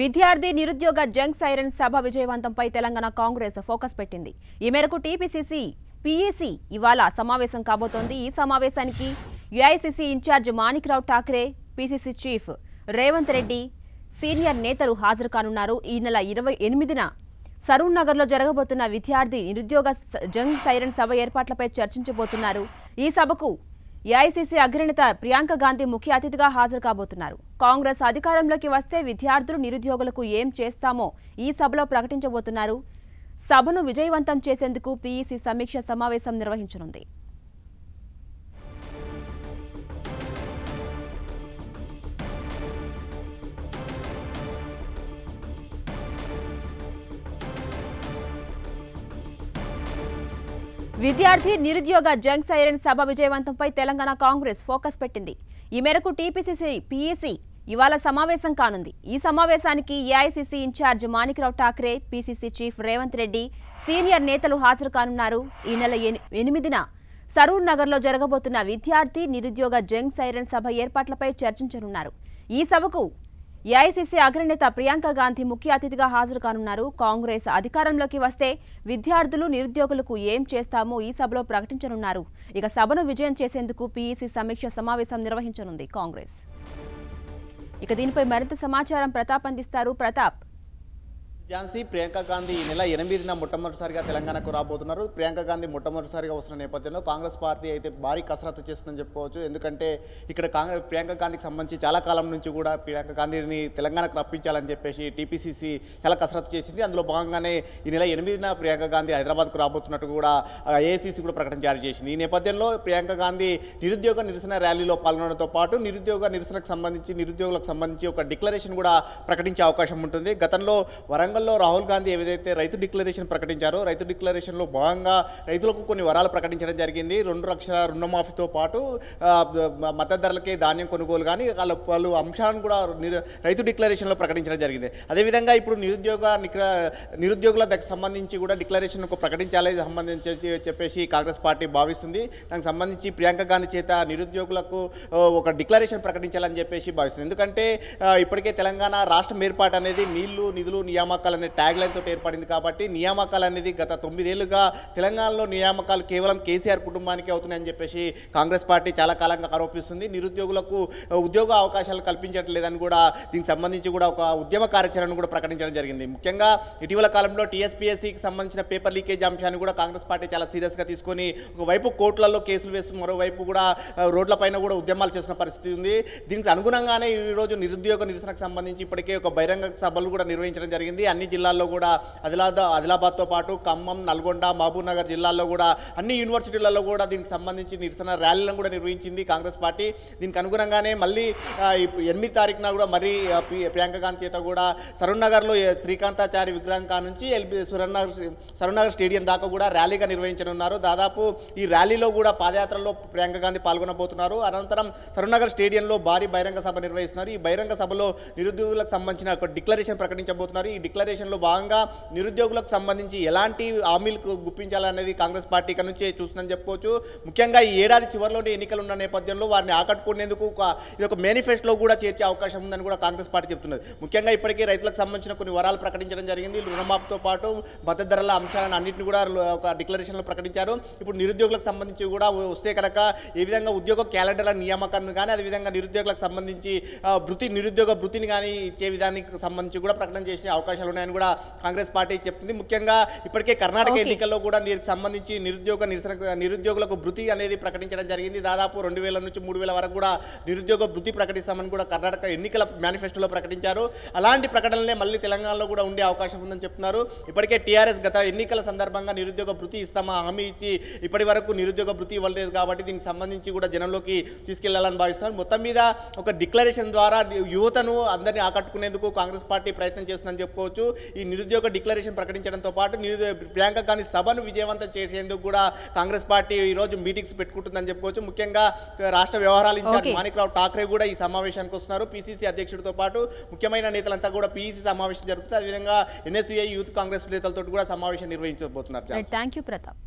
విద్యార్థి నిరుద్యోగ జంగ్ సైరన్ సభ విజయవంతంపై తెలంగాణ కాంగ్రెస్ ఫోకస్ పెట్టింది. ఈ మేరకు టీపీసీసీ పీఈసీ ఇవాళ సమావేశం కాబోతోంది. ఈ సమావేశానికి AICC in charge Manikrao Thakre PCC chief Revanth Reddy senior నేతలు హాజరు కానున్నారు. ఈ నెల ఇరవై ఎనిమిదిన సరూన్ నగర్లో జరగబోతున్న విద్యార్థి నిరుద్యోగ జంగ్ సైరన్ సభ ఏర్పాట్లపై చర్చించబోతున్నారు. ఈ సభకు ఏఐసీసీ అగ్రనేత ప్రియాంక గాంధీ ముఖ్య అతిథిగా హాజరు కాబోతున్నారు. కాంగ్రెస్ అధికారంలోకి వస్తే విద్యార్థులు నిరుద్యోగులకు ఏం చేస్తామో ఈ సభలో ప్రకటించబోతున్నారు. సభను విజయవంతం చేసేందుకు పీఈసీ సమీక్ష సమావేశం నిర్వహించనుంది. విద్యార్థి నిరుద్యోగ జంగ్ సైరన్ సభ విజయవంతంపై తెలంగాణ కాంగ్రెస్ ఫోకస్ పెట్టింది. ఈ మేరకు టీపీసీసీ పీఈసీ ఇవాళ సమావేశం కానుంది. ఈ సమావేశానికి AICC in charge Manikrao Thakre PCC chief Revanth Reddy senior నేతలు హాజరు కానున్నారు. ఈ నెల ఎనిమిదిన సరూర్ నగర్లో జరగబోతున్న విద్యార్థి నిరుద్యోగ జంగ్ సైరన్ సభ ఏర్పాట్లపై చర్చించనున్నారు. ఈ సభకు ఏఐసీసీ అగ్రనేత ప్రియాంక గాంధీ ముఖ్య అతిథిగా హాజరు కానున్నారు కాంగ్రెస్ అధికారంలోకి వస్తే విద్యార్థులు నిరుద్యోగులకు ఏం చేస్తామో ఈ సభలో ప్రకటించనున్నారు. ఇక సభను విజయం చేసేందుకు పీఈసీ సమీక్ష సమావేశం నిర్వహించనుంది కాంగ్రెస్. ఇక దీనిపై మరింత సమాచారం ప్రతాప్ అందిస్తారు. ప్రతాప్ ఝాన్సీ ప్రియాంక గాంధీ ఈ నెల ఎనిమిదిన మొట్టమొదటిసారిగా తెలంగాణకు రాబోతున్నారు. ప్రియాంక గాంధీ మొట్టమొదటిసారిగా వస్తున్న నేపథ్యంలో కాంగ్రెస్ పార్టీ అయితే భారీ కసరత్తు చేస్తుందని చెప్పుకోవచ్చు. ఎందుకంటే ఇక్కడ కాంగ్రెస్ ప్రియాంక గాంధీకి సంబంధించి చాలా కాలం నుంచి కూడా ప్రియాంక గాంధీని తెలంగాణకు రప్పించాలని చెప్పేసి టీపీసీసీ చాలా కసరత్తు చేసింది. అందులో భాగంగానే ఈ నెల ఎనిమిదిన ప్రియాంక గాంధీ హైదరాబాద్కు రాబోతున్నట్టు కూడా ఏఐసీసీ కూడా ప్రకటన జారీ చేసింది. ఈ నేపథ్యంలో ప్రియాంక గాంధీ నిరుద్యోగ నిరసన ర్యాలీలో పాల్గొనడంతో పాటు నిరుద్యోగ నిరసనకు సంబంధించి నిరుద్యోగులకు సంబంధించి ఒక డిక్లరేషన్ కూడా ప్రకటించే అవకాశం ఉంటుంది. గతంలో వరంగల్ వరంగల్లో రాహుల్ గాంధీ ఏదైతే రైతు డిక్లరేషన్ ప్రకటించారో రైతు డిక్లరేషన్లో భాగంగా రైతులకు కొన్ని వరాలు ప్రకటించడం జరిగింది. రెండు లక్షల రుణమాఫీతో పాటు మద్దతు ధరలకే ధాన్యం కొనుగోలు కానీ వాళ్ళ పలు అంశాలను కూడా రైతు డిక్లరేషన్లో ప్రకటించడం జరిగింది. అదేవిధంగా ఇప్పుడు నిరుద్యోగ నిక్ర నిరుద్యోగుల సంబంధించి కూడా డిక్లరేషన్ ప్రకటించాలి సంబంధించి చెప్పేసి కాంగ్రెస్ పార్టీ భావిస్తుంది. దానికి సంబంధించి ప్రియాంక గాంధీ చేత నిరుద్యోగులకు ఒక డిక్లరేషన్ ప్రకటించాలని చెప్పేసి భావిస్తుంది. ఎందుకంటే ఇప్పటికే తెలంగాణ రాష్ట్రం ఏర్పాటు అనేది నీళ్ళు నిధులు నియామక నియామకాలు అనే ట్యాగ్ లైన్తో ఏర్పడింది కాబట్టి నియామకాలు అనేది గత తొమ్మిదేళ్ళుగా తెలంగాణలో నియామకాలు కేవలం కేసీఆర్ కుటుంబానికి అవుతున్నాయని చెప్పేసి కాంగ్రెస్ పార్టీ చాలా కాలంగా ఆరోపిస్తుంది. నిరుద్యోగులకు ఉద్యోగ అవకాశాలు కల్పించట్లేదని కూడా దీనికి సంబంధించి కూడా ఒక ఉద్యమ కార్యాచరణను కూడా ప్రకటించడం జరిగింది. ముఖ్యంగా ఇటీవల కాలంలో టీఎస్పీఎస్సీకి సంబంధించిన పేపర్ లీకేజ్ అంశాన్ని కూడా కాంగ్రెస్ పార్టీ చాలా సీరియస్గా తీసుకొని ఒకవైపు కోర్టులలో కేసులు వేస్తూ మరోవైపు కూడా రోడ్లపైన కూడా ఉద్యమాలు చేసిన పరిస్థితి ఉంది. దీనికి అనుగుణంగానే ఈరోజు నిరుద్యోగ నిరసనకు సంబంధించి ఇప్పటికే ఒక బహిరంగ సభలు కూడా నిర్వహించడం జరిగింది. అన్ని జిల్లాల్లో కూడా ఆదిలాబాద్ ఆదిలాబాద్తో పాటు ఖమ్మం నల్గొండ మహబూబ్నగర్ జిల్లాల్లో కూడా అన్ని యూనివర్సిటీలలో కూడా దీనికి సంబంధించి నిరసన ర్యాలీలను కూడా నిర్వహించింది కాంగ్రెస్ పార్టీ. దీనికి అనుగుణంగానే మళ్ళీ ఎనిమిది తారీఖున కూడా మరీ ప్రియాంక గాంధీ చేత కూడా సరూన్నగర్లో శ్రీకాంతాచారి విగ్రహం కా నుంచి ఎల్బి సురన్నగర్ సరూర్ స్టేడియం దాకా కూడా ర్యాలీగా నిర్వహించనున్నారు. దాదాపు ఈ ర్యాలీలో కూడా పాదయాత్రలో ప్రియాంక గాంధీ పాల్గొనబోతున్నారు. అనంతరం సరూర్ స్టేడియంలో భారీ బహిరంగ సభ నిర్వహిస్తున్నారు. ఈ బహిరంగ సభలో నిరుద్యోగులకు సంబంధించిన ఒక డిక్లరేషన్ ప్రకటించబోతున్నారు. ఈ డిక్లరేషన్లో భాగంగా నిరుద్యోగులకు సంబంధించి ఎలాంటి హామీలకు గుప్పించాలనేది కాంగ్రెస్ పార్టీ ఇక్కడ నుంచి చూస్తుందని చెప్పుకోవచ్చు. ముఖ్యంగా ఈ ఏడాది చివరిలోనే ఎన్నికలు ఉన్న నేపథ్యంలో వారిని ఆకట్టుకునేందుకు ఒక ఇది ఒక మేనిఫెస్టోలో కూడా చేర్చే అవకాశం ఉందని కూడా కాంగ్రెస్ పార్టీ చెప్తున్నది. ముఖ్యంగా ఇప్పటికే రైతులకు సంబంధించిన కొన్ని వరాలు ప్రకటించడం జరిగింది. రుణమాఫీతో పాటు మద్దతు ధరల అంశాలను అన్నింటిని కూడా ఒక డిక్లరేషన్లో ప్రకటించారు. ఇప్పుడు నిరుద్యోగులకు సంబంధించి కూడా వస్తే కనుక ఏ విధంగా ఉద్యోగ క్యాలెండర్ల నియామకాన్ని కానీ అదేవిధంగా నిరుద్యోగులకు సంబంధించి వృత్తి నిరుద్యోగ వృత్తిని కానీ ఇచ్చే విధానికి సంబంధించి కూడా ప్రకటన చేసే అవకాశాలు ఉన్నాయని కూడా కాంగ్రెస్ పార్టీ చెప్తుంది. ముఖ్యంగా ఇప్పటికే కర్ణాటక. ఎన్నికల్లో కూడా దీనికి సంబంధించి నిరుద్యోగ నిరసన నిరుద్యోగులకు భృతి అనేది ప్రకటించడం జరిగింది. దాదాపు రెండు వేల నుంచి మూడు వేల వరకు కూడా నిరుద్యోగ భృతి ప్రకటిస్తామని కూడా కర్ణాటక ఎన్నికల మేనిఫెస్టోలో ప్రకటించారు. అలాంటి ప్రకటనలే మళ్ళీ తెలంగాణలో కూడా ఉండే అవకాశం ఉందని చెప్తున్నారు. ఇప్పటికే టీఆర్ఎస్ గత ఎన్నికల సందర్భంగా నిరుద్యోగ భృతి ఇస్తామా హామీ ఇచ్చి ఇప్పటి వరకు నిరుద్యోగ భృతి ఇవ్వలేదు కాబట్టి దీనికి సంబంధించి కూడా జనంలోకి తీసుకెళ్ళాలని భావిస్తున్నారు. మొత్తం మీద ఒక డిక్లరేషన్ ద్వారా యువతను అందరినీ ఆకట్టుకునేందుకు కాంగ్రెస్ పార్టీ ప్రయత్నం చేస్తుందని చెప్పుకోవచ్చు. ఈ నిరుద్యోగ డిక్లరేషన్ ప్రకటించడంతో పాటు నిరుద్యోగ ప్రియాంక గాంధీ సభను విజయవంతం చేసేందుకు కూడా కాంగ్రెస్ పార్టీ ఈ రోజు మీటింగ్స్ పెట్టుకుంటుందని చెప్పుకోవచ్చు. ముఖ్యంగా రాష్ట్ర వ్యవహారాల ఇన్ఛార్జ్. మాణిక్రావు ఠాక్రే కూడా ఈ సమావేశానికి వస్తున్నారు. పీసీసీ అధ్యక్షుడితో పాటు ముఖ్యమైన నేతలంతా కూడా పీసీ సమావేశం జరుగుతుంది. అదేవిధంగా ఎన్ఎస్యుఐ యూత్ కాంగ్రెస్ నేతలతో కూడా సమావేశం నిర్వహించబోతున్నారు. Thank you Pratap